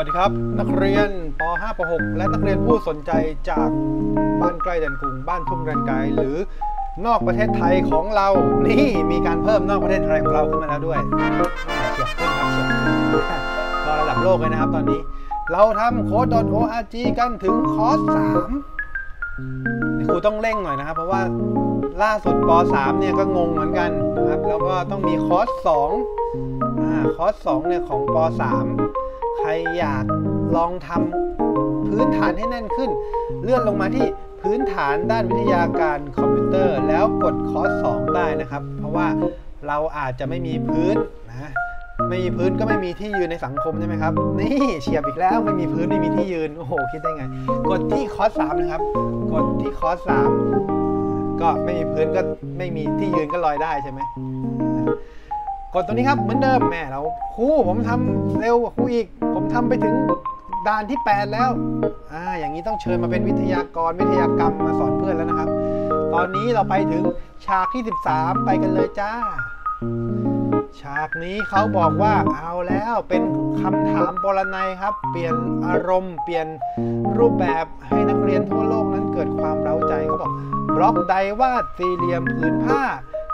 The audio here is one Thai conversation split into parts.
สวัสดีครับ นักเรียนป .5 ป .6 และนักเรียนผู้สนใจจากบ้านใกล้แดนกรุงบ้านทุ่งแดนไกลหรือนอกประเทศไทยของเรานี่มีการเพิ่มนอกประเทศไทยของเราขึ้นมาแล้วด้วยเฉียบขึ้นครับเฉียบก็ระดับโลกเลยนะครับตอนนี้ เราทำโค้ด .org กันถึงคอร์ส3ครูต้องเร่งหน่อยนะครับ เพราะว่าล่าสุดป .3 เนี่ยก็งงเหมือนกันนะครับแล้วก็ต้องมีคอร์ส2อ่าคอร์ส2เนี่ยของป .3 ใครอยากลองทำพื้นฐานให้แน่นขึ้น เลื่อนลงมาที่พื้นฐานด้านวิทยาการคอมพิวเตอร์ แล้วกดคอร์ส2ได้นะครับ เพราะว่าเราอาจจะไม่มีพื้นนะไม่มีพื้นก็ไม่มีที่ยืนในสังคมใช่ไหมครับ นี่เฉียบอีกแล้วไม่มีพื้นไม่มีที่ยืน โอ้โห คิดได้ไง กดที่คอร์ส3นะครับ กดที่คอร์ส3ก็ไม่มีพื้นก็ไม่มีที่ยืนก็ลอยได้ใช่ไหมกดตรงนี้ครับเหมือนเดิมแม่เราครูผมทำเร็วกว่าครูอีก ผมทำไปถึงด่านที่ 8 แล้วอ่าอย่างนี้ต้องเชิญมาเป็นวิทยากรวิทยากรรมมาสอนเพื่อนแล้วนะครับ ตอนนี้เราไปถึงฉากที่ 13 ไปกันเลยจ้า ฉากนี้เขาบอกว่าเอาแล้วเป็นคำถามปรนัยครับ เปลี่ยนอารมณ์ เปลี่ยนรูปแบบให้นักเรียนทั่วโลกนั้นเกิดความเร้าใจเขาบอกบล็อกใดวาดสี่เหลี่ยมผืนผ้า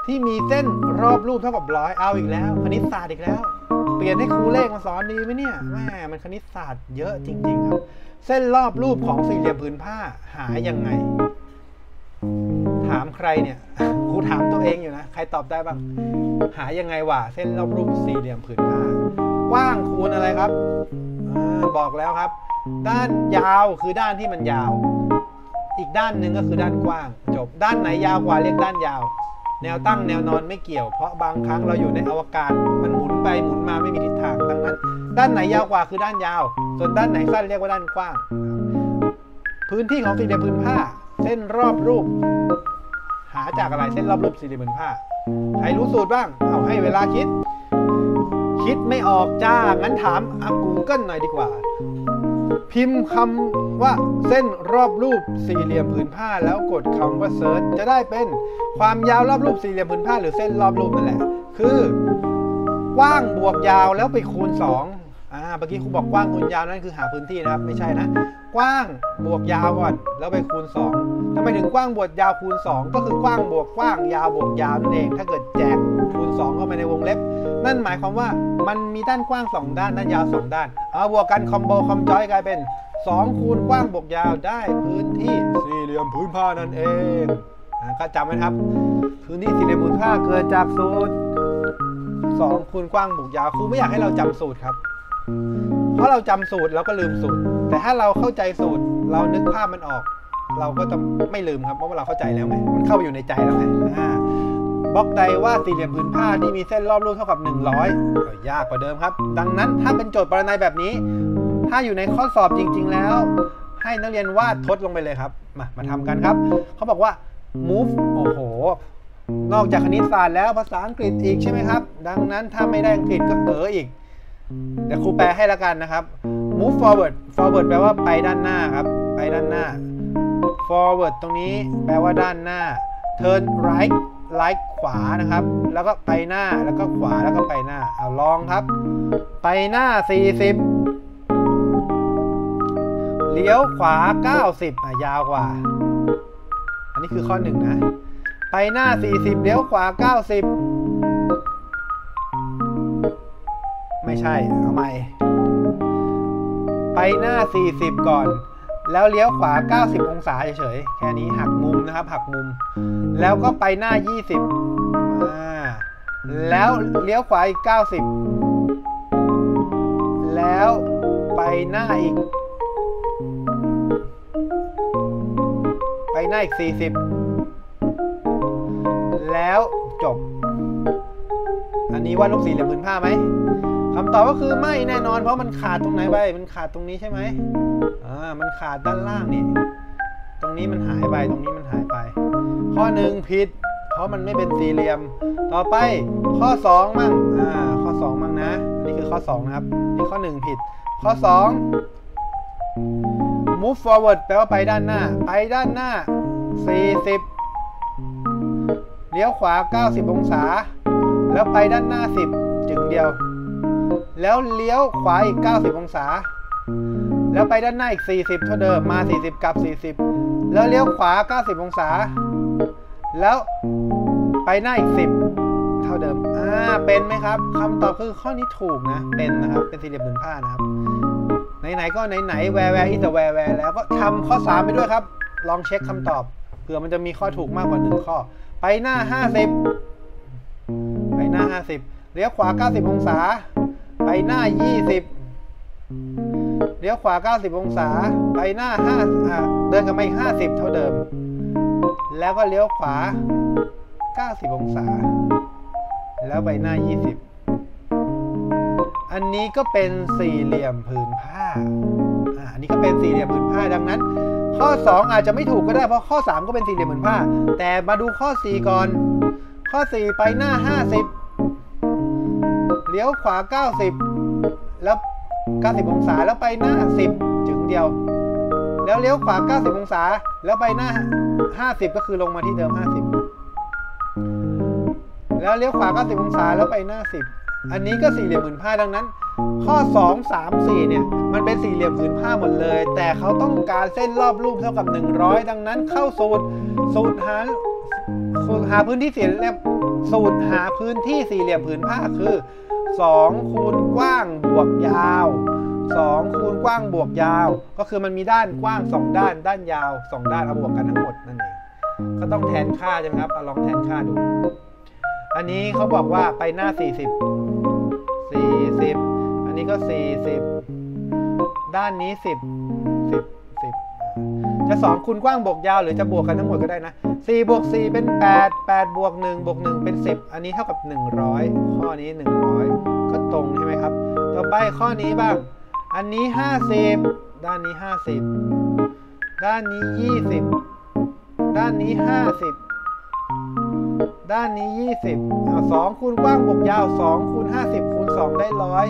ที่มีเส้นรอบรูปเท่ากับร้อยเอาอีกแล้วคณิตศาสตร์อีกแล้ว เปลี่ยนให้ครูเลขมาสอนดีไหมเนี่ยแม่มันคณิตศาสตร์เยอะจริง ๆ ครับ เส้นรอบรูปของสี่เหลี่ยมผืนผ้าหายังไง ถามใครเนี่ยครูถามตัวเองอยู่นะ ใครตอบได้บ้าง หายังไงวะเส้นรอบรูปสี่เหลี่ยมผืนผ้ากว้างคูณอะไรครับอบอกแล้วครับ ด้านยาวคือด้านที่มันยาว อีกด้านหนึ่งก็คือด้านกว้าง จบด้านไหนยาวกว่าเรียกด้านยาว แนวตั้งแนวนอนไม่เกี่ยว เพราะบางครั้งเราอยู่ในอวกาศมัน ไปหมุนมาไม่มีทิศทางดังนั้น ด้านไหนยาวกว่าคือด้านยาว ส่วนด้านไหนสั้นเรียกว่าด้านกว้าง พื้นที่ของสี่เหลี่ยมผืนผ้า เส้นรอบรูป หาจากอะไรเส้นรอบรูปสี่เหลี่ยมผืนผ้าใครรู้สูตรบ้างเอาให้เวลาคิด คิดไม่ออกจ้างั้นถามอากูเกิลหน่อยดีกว่า พิมพ์คำว่าเส้นรอบรูปสี่เหลี่ยมผืนผ้า แล้วกดคำว่า search จะได้เป็นความยาวรอบรูปสี่เหลี่ยมผืนผ้า หรือเส้นรอบรูปนั่นแหละ คือ กว้างบวกยาวแล้วไปคูณ2อ่าเมื่อกี้ครูบอกกว้างคูณยาวนั่นคือหาพื้นที่นะครับ ไม่ใช่นะ กว้างบวกยาวก่อนแล้วไปคูณ2ทำไมถึงกว้างบวกยาวคูณ 2 ก็คือกว้างบวกกว้างยาวบวกยาวนั่นเอง ถ้าเกิดแจกคูณ 2 เข้าไปในวงเล็บ นั่นหมายความว่ามันมีด้านกว้าง 2 ด้านด้านยาว 2 ด้านเอาบวกกันคอมโบคอมจอยกลายเป็น2คูณกว้างบวกยาวได้พื้นที่สี่เหลี่ยมพื้นผ้านั่นเองก็จำไว้ครับ พื้นที่สี่เหลี่ยมพื้นผ้าเกิดจากสูตร 2คูณกว้างบวกยาวครูไม่อยากให้เราจำสูตรครับ เพราะเราจำสูตรเราก็ลืมสูตร แต่ถ้าเราเข้าใจสูตร เรานึกภาพมันออก เราก็จะไม่ลืมครับเพราะว่าเราเข้าใจแล้วไงมันเข้าไปอยู่ในใจแล้วไงบล็อกใดว่าสี่เหลี่ยมผืนผ้าที่มีเส้นรอบรูปเท่ากับ 100ก็ยากกว่าเดิมครับ ดังนั้นถ้าเป็นโจทย์ปรนัยแบบนี้ ถ้าอยู่ในข้อสอบจริง ๆ แล้ว ให้นักเรียนวาดทดลงไปเลยครับ มามาทำกันครับ เขาบอกว่า move โอ้โห นอกจากคณิตศาสตร์แล้วภาษาอังกฤษอีกใช่ไหมครับ ดังนั้นถ้าไม่ได้อังกฤษก็เอออีกเดี๋ยวครูแปลให้ล้วกันนะครับ move forward forward แปลว่าไปด้านหน้าครับ ไปด้านหน้า forward ตรงนี้แปลว่าด้านหน้า turn right right ขวานะครับ แล้วก็ไปหน้าแล้วก็ขวาแล้วก็ไปหน้าเอาลองครับ ไปหน้า 40 เลี้ยวขวา 90อะยาวกว่า อันนี้คือข้อหนึ่งนะ ไปหน้า 40 เลี้ยวขวา 90 ไม่ใช่ เอาใหม่ ไปหน้า 40 ก่อน แล้วเลี้ยวขวา 90 องศาเฉยๆ แค่นี้หักมุมนะครับ หักมุม แล้วก็ไปหน้า 20อ่าแล้วเลี้ยวขวาอีก 90 แล้วไปหน้าอีก ไปหน้าอีก 40 แล้วจบ อันนี้ว่าดรูปสี่เหลี่ยมผืนผ้าไหมคำตอบก็คือไม่แน่นอน เพราะมันขาดตรงไหนไป มันขาดตรงนี้ใช่ไหมอ่า มันขาดด้านล่างนี่ ตรงนี้มันหายไป ตรงนี้มันหายไป ข้อหนึ่งผิด เพราะมันไม่เป็นสี่เหลี่ยม ต่อไปข้อสองมั่ง อ่า ข้อสองมั่งนะ นี่คือข้อสองนะครับ นี่ข้อหนึ่งผิด ข้อสอง move forward แปลว่าไปด้านหน้า ไปด้านหน้า 40 เลี้ยวขวา 90 องศา แล้วไปด้านหน้า 10 จึงเดียว แล้วเลี้ยวขวาอีก 90 องศา แล้วไปด้านหน้าอีก 40 เท่าเดิมมา 40 กลับ 40 แล้วเลี้ยวขวา 90 องศา แล้วไปหน้าอีก 10 เท่าเดิม อ่า เป็นไหมครับคำตอบคือข้อนี้ถูกนะ เป็นนะครับ เป็นสี่เหลี่ยมผืนผ้านะครับ ไหนๆก็ไหนๆ where where อีแต่ where where แล้วก็ทำข้อ 3 ไปด้วยครับ ลองเช็คคำตอบเผื่อมันจะมีข้อถูกมากกว่า1ข้อ ไปหน้า 50 ไปหน้า 50 เลี้ยวขวา 90 องศา ไปหน้า 20 เลี้ยวขวา 90 องศา ไปหน้า5อ่าเดินกันไป50 เท่าเดิม แล้วก็เลี้ยวขวา 90 องศา แล้วไปหน้า 20 อันนี้ก็เป็นสี่เหลี่ยมผืนผ้าอ่าอันนี้ก็เป็นสี่เหลี่ยมผืนผ้าดังนั้น ข้อ 2 อาจจะไม่ถูกก็ได้เพราะข้อ 3 ก็เป็นสี่เหลี่ยมผืนผ้า แต่มาดูข้อ 4 ก่อน ข้อ 4 ไปหน้า 50 เลี้ยวขวา 90 แล้ว 90 องศาแล้วไปหน้า 10 จึงเดียว แล้วเลี้ยวขวา 90 องศา แล้วไปหน้า 50 ก็คือลงมาที่เดิม 50 แล้วเลี้ยวขวา 90 องศาแล้วไปหน้า 10 อันนี้ก็สี่เหลี่ยมผืนผ้าดังนั้น ข้อ 2 3 4 เนี่ย มันเป็นสี่เหลี่ยมผืนผ้าหมดเลย แต่เขาต้องการเส้นรอบรูปเท่ากับ 100 ดังนั้นเข้าสูตร สูตรหาสูตรหาพื้นที่สี่เหลี่ยมสูตรหาพื้นที่สี่เหลี่ยมผืนผ้าคือ2คูณกว้างบวกยาว2คูณกว้างบวกยาว ก็คือมันมีด้านกว้าง 2 ด้าน ด้านยาว 2 ด้านเอาบวกกันทั้งหมดนั่นเองก็ต้องแทนค่าใช่ไหมครับเอาลองแทนค่าดู อันนี้เขาบอกว่าไปหน้า 40 นนี้ก็ 40 ด้านนี้ 10 10 10 จะ 2 คูณกว้างบวกยาวหรือจะบวกกันทั้งหมดก็ได้นะ4บวก4เป็น 8 8บวก1บวก1เป็น 10 อันนี้เท่ากับ 100 ข้อนี้ 100 ก็ตรงใช่ไหมครับ ต่อไปข้อนี้บ้าง อันนี้ 50 ด้านนี้ 50 ด้านนี้ 20 ด้านนี้ 50ด้านนี้ 20เอา2คูณกว้างบวกยาว 2 คูณ 50 คูณ 2 ได้ร้อย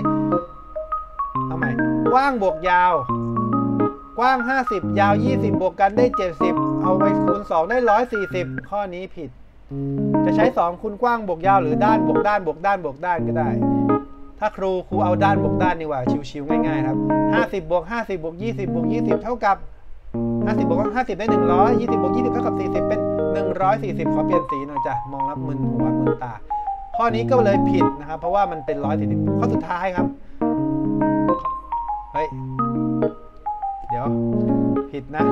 เอาใหม่ กว้างบวกยาว กว้าง 50 ยาว 20 บวกกันได้ 70 เอาไปคูณ 2 ได้ 140 ข้อนี้ผิด จะใช้ 2คูณกว้างบวกยาวหรือด้านบวกด้านบวกด้านบวกด้านก็ได้ ถ้าครูครูเอาด้านบวกด้านดีกว่าชิวๆง่ายๆครับ50บวก50บวก20บวก20 เท่ากับ 50บวก50 ได้ 100 20บวก20 เท่ากับ 40 เป็น 140 ขอเปลี่ยนสีหน่อยจ้ะ มองรับมึนหัวมึนตาข้อนี้ก็เลยผิดนะครับ เพราะว่ามันเป็น 140 ข้อสุดท้ายครับ เฮ้ย เดี๋ยว ผิดนะ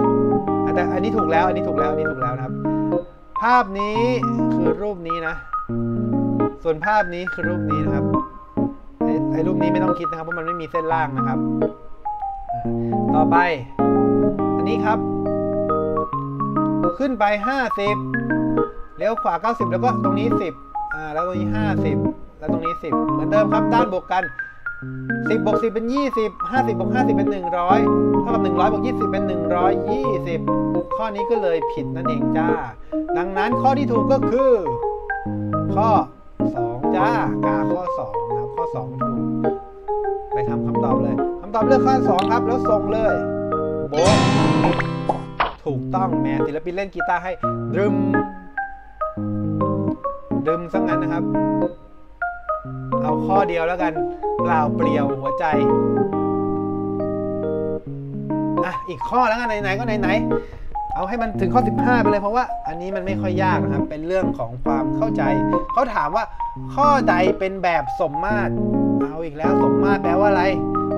แต่อันนี้ถูกแล้ว อันนี้ถูกแล้ว อันนี้ถูกแล้วนะครับ ภาพนี้คือรูปนี้นะ ส่วนภาพนี้คือรูปนี้นะครับ ไอ้ไอรูปนี้ไม่ต้องคิดนะครับเพราะมันไม่มีเส้นล่างนะครับ ต่อไป อันนี้ครับ ขึ้นไป 50เลี้ยวขวา 90 แล้วก็ตรงนี้ 10 อ่า แล้วตรงนี้ 50 แล้วตรงนี้ 10 เหมือนเดิมครับ ด้านบวกกัน 10บวก10 เป็น 20 50บวก50 เป็น 100 เท่ากับ 100บวก20 เป็น 120 ข้อนี้ก็เลยผิดนั่นเองจ้า ดังนั้นข้อที่ถูกก็คือ ข้อ 2 จ้ากาข้อ 2 นะครับ ข้อ 2 ถูก ไปทำคำตอบเลยคำตอบเลือกข้อ 2 ครับ แล้วส่งเลยโบถูกต้องแหมศิลปินเล่นกีตาร์ให้ดึมดึมซะงั้นนะครับ เอาข้อเดียวแล้วกัน เปล่าเปลี่ยวหัวใจอะอีกข้อแล้วกันไหนๆก็ไหนๆเอาให้มันถึงข้อ 15 ไปเลยเพราะว่าอันนี้มันไม่ค่อยยากนะครับ เป็นเรื่องของความเข้าใจ เขาถามว่าข้อใดเป็นแบบสมมาตรเอาอีกแล้วสมมาตรแปลว่าอะไร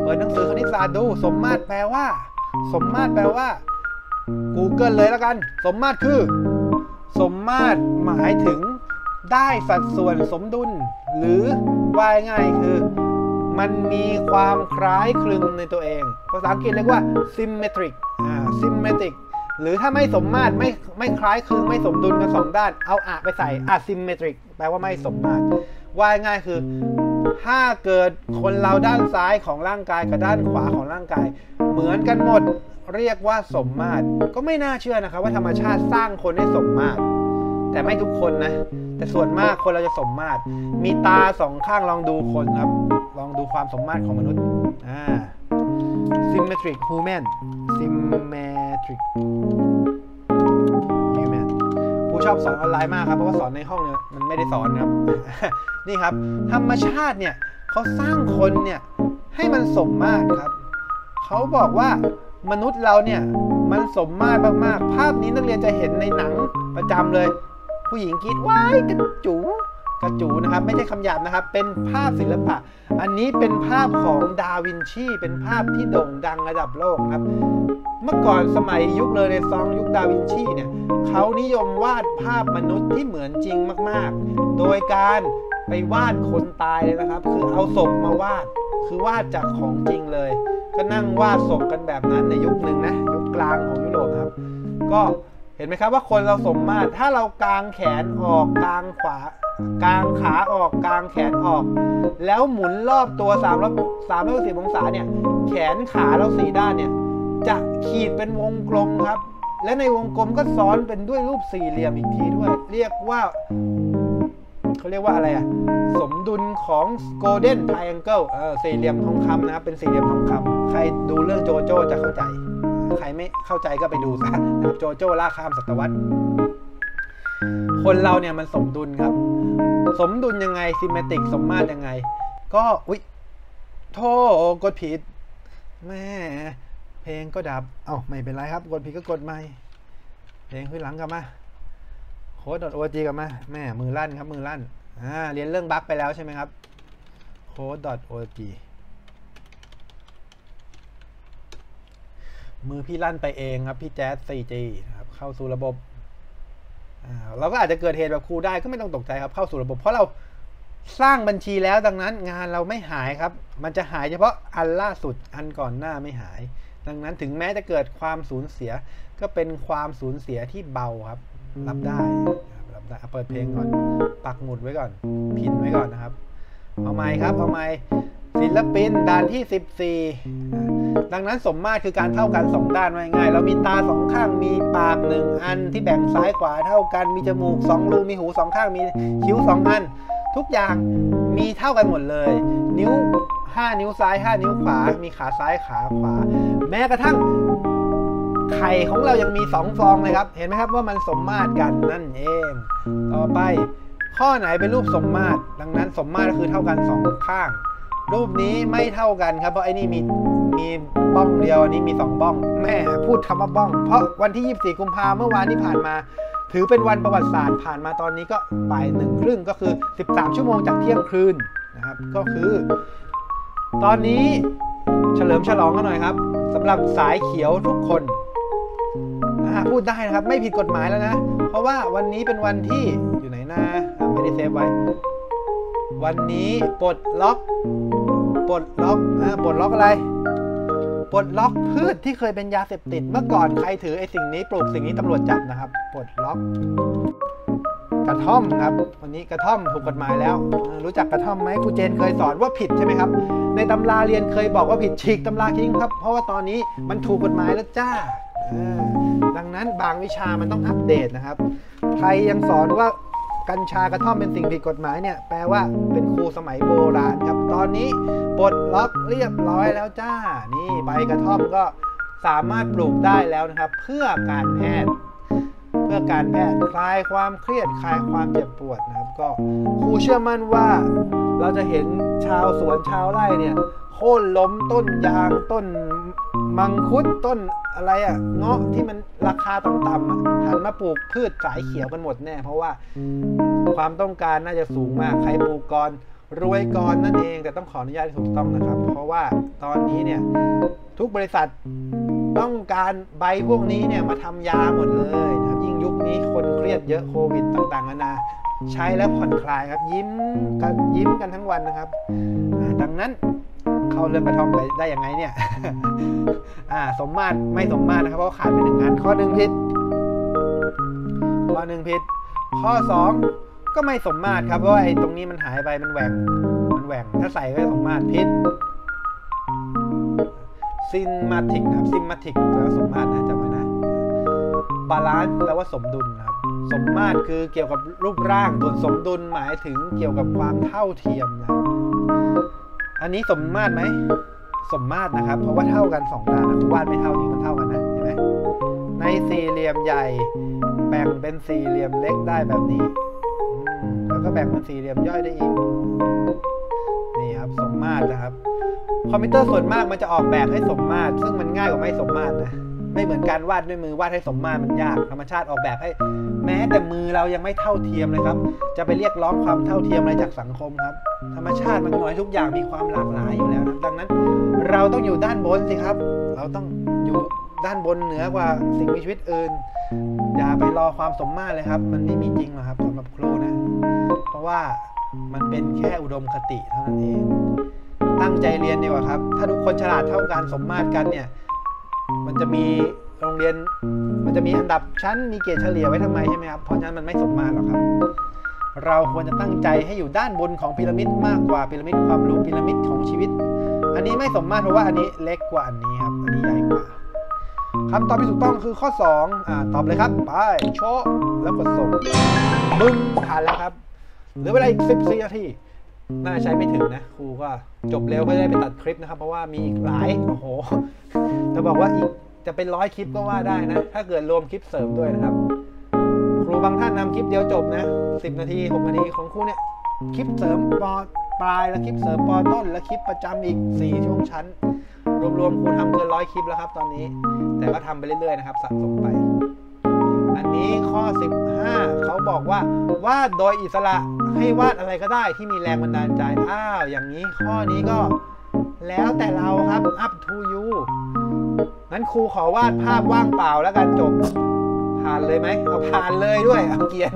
เปิดหนังสือคณิตศาสตร์ดู สมมาตรแปลว่า สมมาตรแปลว่า Google เลยแล้วกัน สมมาตรคือ สมมาตรหมายถึงได้สัดส่วนสมดุล หรือว่าง่ายคือ มันมีความคล้ายคลึงในตัวเอง ภาษาอังกฤษเรียกว่า symmetric อ่า symmetric หรือถ้าไม่สมมาตรไม่ไม่คล้ายคลึงไม่สมดุลกันสองด้าน เอาอะไปใส่ asymmetric แปลว่าไม่สมมาตรว่าง่ายคือ ถ้าเกิดคนเราด้านซ้ายของร่างกายกับด้านขวาของร่างกาย เหมือนกันหมดเรียกว่าสมมาตรก็ไม่น่าเชื่อนะครับว่าธรรมชาติสร้างคนให้สมมาตร แต่ไม่ทุกคนนะ แต่ส่วนมากคนเราจะสมมาตร มีตาสองข้างลองดูคนครับ ลองดูความสมมาตรของมนุษย์อ่า symmetric human symmetric human ครูชอบสอนออนไลน์มากครับ เพราะว่าสอนในห้องเนี่ยมันไม่ได้สอนครับ นี่ครับ ธรรมชาติเนี่ยเขาสร้างคนเนี่ยให้มันสมมาตรครับ เขาบอกว่ามนุษย์เราเนี่ยมันสมมาตรมากๆ ภาพนี้นักเรียนจะเห็นในหนังประจำเลย ผู้หญิงกรีดว้ายกระจูกระจูนะครับ ไม่ใช่คำหยาบนะครับ เป็นภาพศิลปะ อันนี้เป็นภาพของดาวินชี เป็นภาพที่โด่งดังระดับโลกครับ เมื่อก่อนสมัยยุคเลเนซองส์ยุคดาวินชีเนี่ยเขานิยมวาดภาพมนุษย์ที่เหมือนจริงมาก ๆ โดยการไปวาดคนตายเลยนะครับ คือเอาศพมาวาด คือวาดจากของจริงเลย ก็นั่งวาดศพกันแบบนั้นในยุคหนึ่งนะ ยุคกลางของยุโรปนะครับ ก็ เห็นไหมครับว่าคนเราสมมาตรถ้าเรากางแขนออกกางขวากางขาออกกางแขนออก แล้วหมุนรอบตัว3ามร้อยสามร้อยสิบองศาเนี่ยแขนขาเราสี่ด้านเนี่ยจะขีดเป็นวงกลมครับ และในวงกลมก็ซ้อนเป็นด้วยรูปสี่เหลี่ยมอีกทีด้วย เรียกว่าเขาเรียกว่าอะไรอะสมดุลของ Golden Triangle เออสี่เหลี่ยมทองคำนะครับเป็นสี่เหลี่ยมทองคำใครดูเรื่องโจโจ้จะเข้าใจ ใครไม่เข้าใจก็ไปดูซะนะครับโจโจ้ล่าข้ามศตวรรษ คนเราเนี่ยมันสมดุลครับ สมดุลยังไงซิมเมติกสมมาตรยังไง ก็อุ๊ยโทษกดผิดแม่เพลงก็ดับ เอ้าไม่เป็นไรครับ กดผิดก็กดใหม่ เพลงขึ้นหลังกลับมา โค้ดดโอจีกลับมา แม่มือลั่นครับมือลั่น อ่า เรียนเรื่องบั๊กไปแล้วใช่ไหมครับ โค้ดโอจี มือพี่ลั่นไปเองครับ พี่แจ๊ส 4G นะครับเข้าสู่ระบบเราก็อาจจะเกิดเหตุแบบครูได้ก็ไม่ต้องตกใจครับ เข้าสู่ระบบ เพราะเราสร้างบัญชีแล้วดังนั้นงานเราไม่หายครับ มันจะหายเฉพาะอันล่าสุดอันก่อนหน้าไม่หาย ดังนั้นถึงแม้จะเกิดความสูญเสีย ก็เป็นความสูญเสียที่เบาครับ รับได้รับได้เอาเปิดเพลงก่อน ปักหมุดไว้ก่อน พินไว้ก่อนนะครับ เอาไม้ครับเอาไม้ ศิลปินด่านที่ 14 ดังนั้นสมมาตรคือการเท่ากัน 2 ด้านไว้ง่าย เรามีตาสองข้างมีปากหนึ่งอันที่แบ่งซ้ายขวาเท่ากัน มีจมูก2รูมีหูสองข้างมีคิ้ว 2 อัน ทุกอย่างมีเท่ากันหมดเลย นิ้ว 5 นิ้วซ้าย 5 นิ้วขวา มีขาซ้ายขาขวา แม้กระทั่งไข่ของเรายังมีสองฟองเลยครับ เห็นไหมครับว่ามันสมมาตรกันนั่นเอง ต่อไปข้อไหนเป็นรูปสมมาตร ดังนั้นสมมาตรก็คือเท่ากันสองข้าง รูปนี้ไม่เท่ากันครับ เพราะไอ้นี่มีมีบ้องเดียวอันนี้มี 2 บ้อง แม่พูดคำว่าบ้อง เพราะวันที่ 24 กุมภาเมื่อวานที่ผ่านมา ถือเป็นวันประวัติศาสตร์ผ่านมาตอนนี้ก็บ่ายหนึ่งครึ่งก็คือ 13 ชั่วโมงจากเที่ยงคืนนะครับ ก็คือ ตอนนี้เฉลิมฉลองกันหน่อยครับสำหรับสายเขียวทุกคนพูดได้นะครับ ไม่ผิดกฎหมายแล้วนะ เพราะว่าวันนี้เป็นวันที่อยู่ไหนนะอะไม่ได้เซฟไว้ วันนี้ปลดล็อกปลดล็อกอ่าปลดล็อกอะไรปลดล็อกพืชที่เคยเป็นยาเสพติดเมื่อก่อนใครถือไอ้สิ่งนี้ปลูกสิ่งนี้ตำรวจจับนะครับปลดล็อก กระท่อมครับ วันนี้กระท่อมถูกกฎหมายแล้ว รู้จักกระท่อมไหมครูเจนเคยสอนว่าผิดใช่ไหมครับ ในตำราเรียนเคยบอกว่าผิดฉีกตำราทิ้งครับ เพราะว่าตอนนี้มันถูกกฎหมายแล้วจ้าดังนั้นบางวิชามันต้องอัปเดตนะครับ ใครยังสอนว่า กัญชากระท่อมเป็นสิ่งผิดกฎหมายเนี่ยแปลว่าเป็นครูสมัยโบราณครับตอนนี้ปลดล็อกเรียบร้อยแล้วจ้า นี่ใบกระท่อมก็สามารถปลูกได้แล้วนะครับ เพื่อการแพทย์ เพื่อการแพทย์คลายความเครียดคลายความเจ็บปวดนะครับ ก็ครูเชื่อมั่นว่า เราจะเห็นชาวสวนชาวไร่เนี่ยโค่นล้มต้นยางต้น มังคุดต้นอะไรอะ่ะเงาะที่มันราคาต่ำๆอะหันมาปลูกพืชสายเขียวกันหมดแน่ เพราะว่าความต้องการน่าจะสูงมากใครปลูกก่อนรวยก่อนนั่นเองแต่ต้องขออนุญาตที่ถูกต้องนะครับ เพราะว่าตอนนี้เนี่ยทุกบริษัทต้องการใบพวกนี้เนี่ยมาทำยาหมดเลยนะครับยิ่งยุคนี้คนเครียดเยอะโควิดต่างๆนานาใช้แล้วผ่อนคลายครับยิ้มกันยิ้มกันทั้งวันนะครับ ดังนั้น เข้าเรื่องกระท่อมไปได้ยังไงเนี่ย อ่า สมมาตรไม่สมมาตรนะครับ เพราะขาดไปหนึ่งงานข้อหนึ่งผิด ข้อหนึ่งผิด ข้อสองก็ไม่สมมาตรครับ เพราะว่าไอ้ตรงนี้มันหายไปมันแหว่ง มันแหว่ง ถ้าใส่ก็สมมาตรผิด symmetric นะครับ symmetric แปลว่าสมมาตรนะจำไว้นะ balance แปลว่าสมดุลนะครับสมมาตรคือเกี่ยวกับรูปร่างส่วนสมดุลหมายถึงเกี่ยวกับความเท่าเทียมนะ อันนี้สมมาตรไหม สมมาตรนะครับ เพราะว่าเท่ากันสองด้านนะวาดไม่เท่านี้มันเท่ากันนะเห็นไหมในสี่เหลี่ยมใหญ่ แบ่งเป็นสี่เหลี่ยมเล็กได้แบบนี้ แล้วก็แบ่งเป็นสี่เหลี่ยมย่อยได้อีก นี่ครับสมมาตรนะครับ คอมพิวเตอร์ส่วนมากมันจะออกแบบให้สมมาตร ซึ่งมันง่ายกว่าไม่สมมาตรนะ ไม่เหมือนการวาดด้วยมือวาดให้สมมาตรมันยาก ธรรมชาติออกแบบให้ แม้แต่มือเรายังไม่เท่าเทียมเลยครับ จะไปเรียกร้องความเท่าเทียมอะไรจากสังคมครับ ธรรมชาติมันน้อยทุกอย่างมีความหลากหลายอยู่แล้วนะดังนั้น เราต้องอยู่ด้านบนสิครับ เราต้องอยู่ด้านบนเหนือกว่าสิ่งมีชีวิตอื่น อย่าไปรอความสมมาตรเลยครับ มันไม่มีจริงหรอกครับสำหรับครูนะ เพราะว่ามันเป็นแค่อุดมคติเท่านั้นเอง ตั้งใจเรียนดีกว่าครับ ถ้าทุกคนฉลาดเท่ากันสมมาตรกันเนี่ย มันจะมีโรงเรียน มันจะมีอันดับชั้นมีเกรดเฉลี่ยไว้ทำไมใช่ไหมครับ เพราะฉะนั้นมันไม่สมมาตรหรอกครับ เราควรจะตั้งใจให้อยู่ด้านบนของพีระมิดมากกว่าพีระมิดความรู้พีระมิดของชีวิต อันนี้ไม่สมมาตรเพราะว่าอันนี้เล็กกว่าอันนี้ครับ อันนี้ใหญ่กว่าคำตอบที่ถูกต้องคือข้อ 2 อ่า ตอบเลยครับ ไป โชแล้วกดส่งบึ้งผ่านแล้วครับ เหลือเวลาอีก 14 นาที น่าใช้ไม่ถึงนะครูก็จบเร็วก็ได้ไปตัดคลิปนะครับ เพราะว่ามีอีกหลายโอ้โหจะบอกว่าอีกจะเป็นร้อยคลิปก็ว่าได้นะ ถ้าเกิดรวมคลิปเสริมด้วยนะครับ ครูบางท่านนำคลิปเดียวจบนะ10 นาที 6 นาทีของครูเนี่ยคลิปเสริมปอปลายและคลิปเสริมปอต้น และคลิปประจำอีก 4 ช่วงชั้น รวมๆครูทำเกินร้อยคลิปแล้วครับ ตอนนี้ แต่ก็ทำไปเรื่อยๆนะครับสะสมไป อันนี้ข้อ 15 เขาบอกว่าวาดโดยอิสระ ให้วาดอะไรก็ได้ที่มีแรงบันดาลใจ อ้าว อย่างนี้ข้อนี้ก็แล้วแต่เราครับ up to you งั้นครูขอวาดภาพว่างเปล่าแล้วกันจบ ผ่านเลยไหมเอาผ่านเลยด้วย เอาเกียน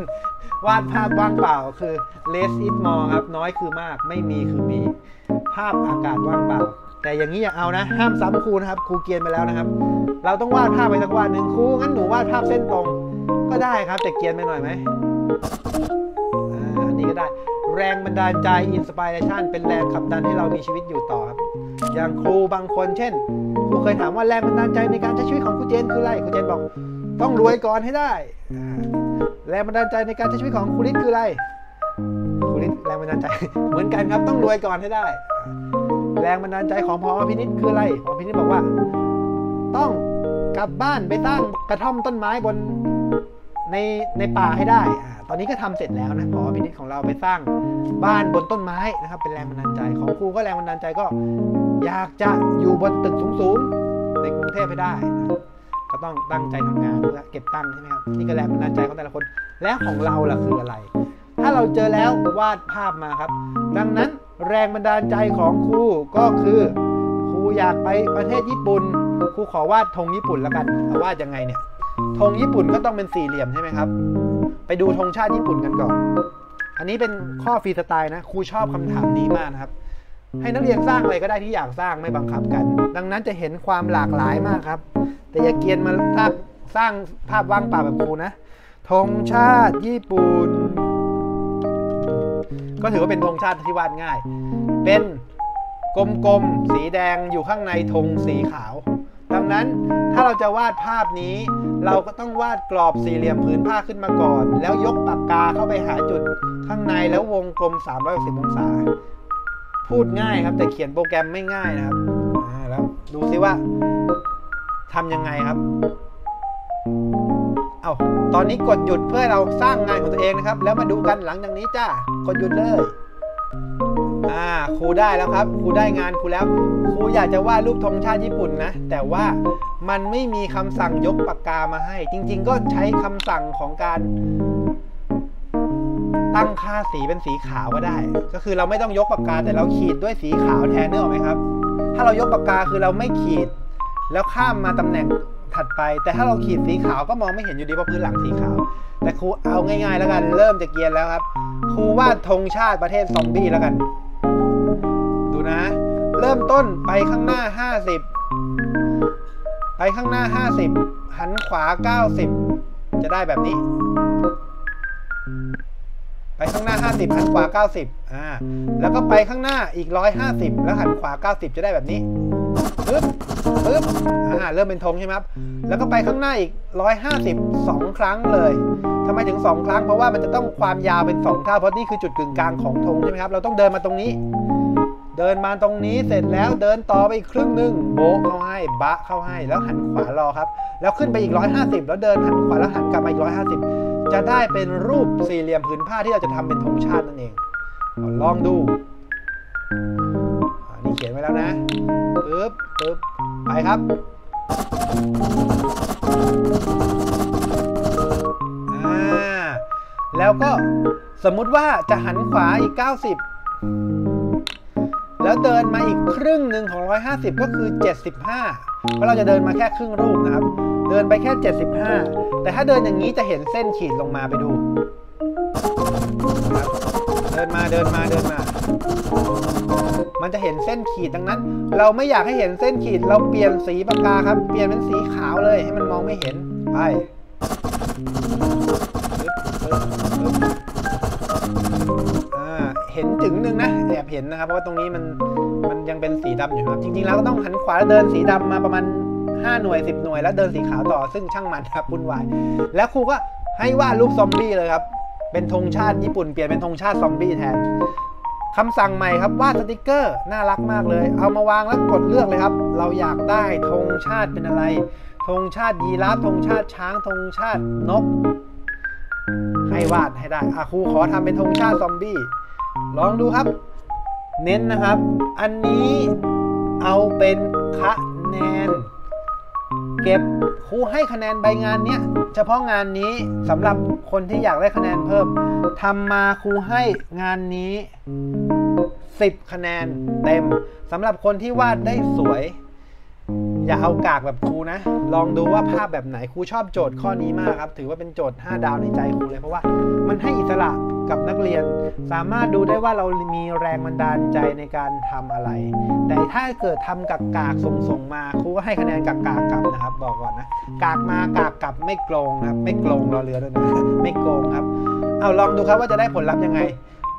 วาดภาพว่างเปล่าคือ less is more ครับ น้อยคือมาก ไม่มีคือมี ภาพอากาศว่างเปล่า แต่อย่างนี้อย่าเอานะ ห้ามซ้ำครูนะครับ ครูเกียนไปแล้วนะครับ เราต้องวาดภาพไปสักวันหนึ่งครู งั้นหนูวาดภาพเส้นตรง ก็ได้ครับ แต่เกียนไปหน่อยไหม นี้ก็ได้ แรงบันดาลใจอินสปิเรชันเป็นแรงขับดันให้เรามีชีวิตอยู่ต่อครับ อย่างครูบางคนเช่นครูเคยถามว่าแรงบันดาลใจในการใช้ชีวิตของครูเจนคืออะไรครูเจนบอก ต้องรวยก่อนให้ได้ แรงบันดาลใจในการใช้ชีวิตของครูฤทธิ์คืออะไรครูฤทธิ์แรงบันดาลใจเหมือนกันครับต้องรวยก่อนให้ได้ แรงบันดาลใจของพอพินิษคืออะไรพอพินิษบอกว่า ต้องกลับบ้านไปสร้างกระท่อมต้นไม้บนในในป่าให้ได้ ตอนนี้ก็ทำเสร็จแล้วนะพอพินิษของเราไปสร้างบ้านบนต้นไม้นะครับ เป็นแรงบันดาลใจของครูก็แรงบันดาลใจก็ อยากจะอยู่บนตึกสูงๆในกรุงเทพให้ได้นะก็ต้องตั้งใจทำงานเพื่อเก็บตังค์ใช่ไหมครับนี่ก็แรงบันดาลใจของแต่ละคน แล้วของเราล่ะคืออะไร ถ้าเราเจอแล้ววาดภาพมาครับ ดังนั้นแรงบันดาลใจของครูก็คือครูอยากไปประเทศญี่ปุ่นครูขอวาดธงญี่ปุ่นแล้วกันวาดยังไงเนี่ยธงญี่ปุ่นก็ต้องเป็นสี่เหลี่ยมใช่ไหมครับ ไปดูธงชาติญี่ปุ่นกันก่อน อันนี้เป็นข้อฟรีสไตล์นะครูชอบคำถามนี้มากนะครับ ให้นักเรียนสร้างอะไรก็ได้ที่อยากสร้างไม่บังคับกัน ดังนั้นจะเห็นความหลากหลายมากครับ แต่อย่าเกียนมาสร้างสร้างภาพว่างเปล่าแบบครูนะธงชาติญี่ปุ่น ก็ถือว่าเป็นธงชาติที่วาดง่าย เป็นกลมๆ สีแดงอยู่ข้างในธงสีขาว ดังนั้นถ้าเราจะวาดภาพนี้ เราก็ต้องวาดกรอบสี่เหลี่ยมผืนผ้าขึ้นมาก่อน แล้วยกปากกาเข้าไปหาจุดข้างในแล้ววงกลม 360 องศา พูดง่ายครับ แต่เขียนโปรแกรมไม่ง่ายนะครับแล้วดูซิว่าทำยังไงครับ เอาตอนนี้กดหยุดเพื่อเราสร้างงานของตัวเองนะครับ แล้วมาดูกันหลังจากนี้จ้ากดหยุดเลย อ่าครูได้แล้วครับครูได้งานครูแล้วครูอยากจะวาดรูปธงชาติญี่ปุ่นนะ แต่ว่ามันไม่มีคำสั่งยกปากกามาให้ จริง ๆ ก็ใช้คำสั่งของการตั้งค่าสีเป็นสีขาวก็ได้ ก็คือเราไม่ต้องยกปากกาแต่เราขีดด้วยสีขาวแทนเนกออกไหมครับ ถ้าเรายกปากกาคือเราไม่ขีด แล้วข้ามมาตำแหน่งถัดไป แต่ถ้าเราขีดสีขาวก็มองไม่เห็นอยู่ดีเพราะพื้นหลังสีขาว แต่ครูเอาง่ายๆแล้วกัน เริ่มจะเกียนแล้วครับ ครูวาดธงชาติประเทศซอมบี้แล้วกัน นะ เริ่มต้นไปข้างหน้า 50 ไปข้างหน้า 50 หันขวา 90 จะได้แบบนี้ ไปข้างหน้า 50 หันขวา 90อ่าแล้วก็ไปข้างหน้าอีก 150 แล้วหันขวา 90 จะได้แบบนี้ปึ๊บปึ๊บอ่าเริ่มเป็นธงใช่ไหมครับ แล้วก็ไปข้างหน้าอีก 150 2 ครั้งเลยทำไมถึง 2 ครั้ง เพราะว่ามันจะต้องความยาวเป็น 2 เท่า เพราะนี่คือจุดกึ่งกลางของธงใช่ไหมครับ เราต้องเดินมาตรงนี้ เดินมาตรงนี้เสร็จแล้วเดินต่อไปอีกครึ่งหนึ่งโบะเข้าให้บะเข้าให้แล้วหันขวารอครับ แล้วขึ้นไปอีก 150 แล้วเดินหันขวาแล้วหันกลับมาอีก 150 จะได้เป็นรูปสี่เหลี่ยมผืนผ้าที่เราจะทำเป็นธงชาตินั่นเองเอาลองดูอันนี้เขียนไว้แล้วนะปึ๊บปึ๊บไปครับอ่าแล้วก็สมมุติว่าจะหันขวาอีก 90 แล้วเดินมาอีกครึ่งหนึ่งของ 150 ก็คือ 75 เพราะเราจะเดินมาแค่ครึ่งรูปนะครับ เดินไปแค่ 75 แต่ถ้าเดินอย่างนี้จะเห็นเส้นขีดลงมาไปดู เดินมาเดินมาเดินมา มันจะเห็นเส้นขีดดังนั้น เราไม่อยากให้เห็นเส้นขีด เราเปลี่ยนสีปากกาครับ เปลี่ยนเป็นสีขาวเลยให้มันมองไม่เห็น ไป ห็นถึงหนึ่งนะแอบเห็นนะครับเพราะว่าตรงนี้มันมันยังเป็นสีดำอยู่ครับจริงๆแล้วก็ต้องหันขวาแล้วเดินสีดำมาประมาณ 5 หน่วย 10 หน่วย แล้วเดินสีขาวต่อซึ่งช่างมันครับวุ่นวายแล้วครูก็ให้วาดรูปซอมบี้เลยครับเป็นธงชาติญี่ปุ่นเปลี่ยนเป็นธงชาติซอมบี้แทนคำสั่งใหม่ครับวาดสติกเกอร์น่ารักมากเลย เอามาวางแล้วกดเลือกเลยครับ เราอยากได้ธงชาติเป็นอะไรธงชาติยีราฟธงชาติช้างธงชาตินก ให้วาดให้ได้อาครูขอทำเป็นธงชาติซอมบี้ ลองดูครับ เน้นนะครับ อันนี้เอาเป็นคะแนน เก็บครูให้คะแนนใบงานเนี้ยเฉพาะงานนี้สำหรับคนที่อยากได้คะแนนเพิ่มทำมาครูให้งานนี้ 10 คะแนนเต็มสำหรับคนที่วาดได้สวย อย่าเอากากแบบครูนะ ลองดูว่าภาพแบบไหนครูชอบโจทย์ข้อนี้มากครับ ถือว่าเป็นโจทย์ 5 ดาวในใจครูเลยเพราะว่ามันให้อิสระกับนักเรียน สามารถดูได้ว่าเรามีแรงบันดาลใจในการทำอะไร แต่ถ้าเกิดทำกากกากส่งส่งมาครูก็ให้คะแนนกากกากกลับนะครับ บอกก่อนนะ กากมากากกลับไม่โกงนะครับ ไม่โกงรอเรือด้วยนะไม่โกงครับเอาลองดูครับว่าจะได้ผลลัพธ์ยังไง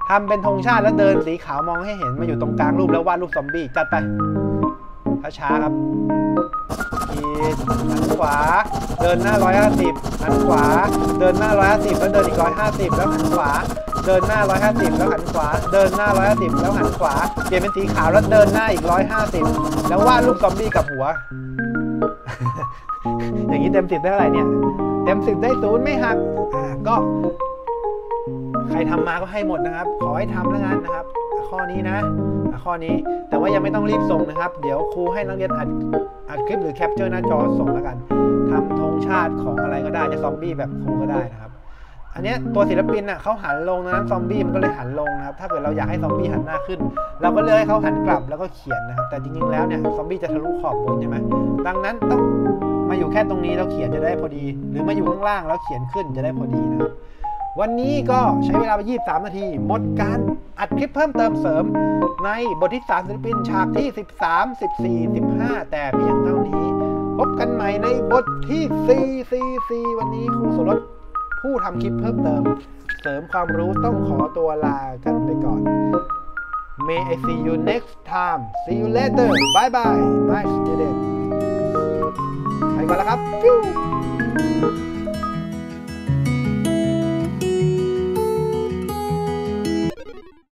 ทำเป็นธงชาติแล้วเดินสีขาวมองให้เห็นมาอยู่ตรงกลางรูปแล้ววาดรูปซอมบี้จัดไปช้าๆครับ หันขวา เดินหน้า 150หันขวา เดินหน้า 150 แล้วเดินอีก 150 แล้วหันขวา เดินหน้า 150 แล้วหันขวา เดินหน้า 150 แล้วหันขวา เปลี่ยนเป็นสีขาวแล้วเดินหน้าอีก 150 แล้ววาดรูปซอมบี้กับหัว อย่างนี้เต็มสิบได้เท่าไหร่เนี่ย เต็มสิบได้ศูนย์ไม่หักก็ ใครทำมาก็ให้หมดนะครับ ขอให้ทำแล้วกันนะครับ ข้อนี้นะข้อนี้แต่ว่ายังไม่ต้องรีบส่งนะครับ เดี๋ยวครูให้นักเรียนอัดอัดคลิปหรือแคปเจอร์หน้าจอส่งแล้วกันทำธงชาติของอะไรก็ได้จะซอมบี้แบบครูก็ได้นะครับ อันนี้ตัวศิลปินอะเขาหันลงดังนั้นซอมบี้มันก็เลยหันลงนะครับ ถ้าเกิดเราอยากให้ซอมบี้หันหน้าขึ้น เราก็เลือกให้เขาหันกลับแล้วก็เขียนนะครับ แต่จริงๆแล้วเนี่ยซอมบี้จะทะลุขอบบนใช่ไหมดังนั้นต้องมาอยู่แค่ตรงนี้แล้วเขียนจะได้พอดี หรือมาอยู่ข้างล่างแล้วเขียนขึ้นจะได้พอดีนะครับ วันนี้ก็ใช้เวลาไป 23 นาที หมดการอัดคลิปเพิ่มเติมเสริม ในบทที่ 3 ศิลปินฉากที่ 13 14 15 แต่เพียงเท่านี้ พบกันใหม่ในบทที่ 4 4 4 วันนี้ครูสรสผู้ทำคลิปเพิ่มเติม เสริมความรู้ต้องขอตัวลากันไปก่อน May I see you next time see you later bye bye my student ไปก่อนแล้วครับ